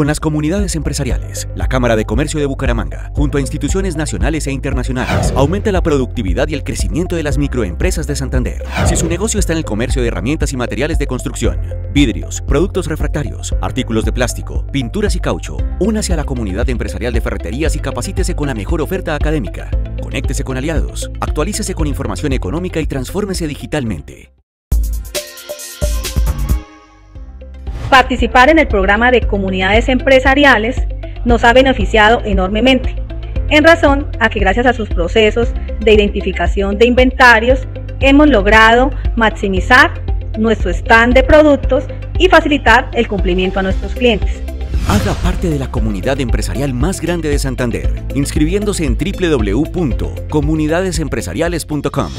con las comunidades empresariales. La Cámara de Comercio de Bucaramanga, junto a instituciones nacionales e internacionales, aumenta la productividad y el crecimiento de las microempresas de Santander. Si su negocio está en el comercio de herramientas y materiales de construcción, vidrios, productos refractarios, artículos de plástico, pinturas y caucho, únase a la comunidad empresarial de ferreterías y capacítese con la mejor oferta académica. Conéctese con aliados, actualícese con información económica y transfórmese digitalmente. Participar en el programa de comunidades empresariales nos ha beneficiado enormemente, en razón a que gracias a sus procesos de identificación de inventarios hemos logrado maximizar nuestro stand de productos y facilitar el cumplimiento a nuestros clientes. Haga parte de la comunidad empresarial más grande de Santander, inscribiéndose en www.comunidadesempresariales.com.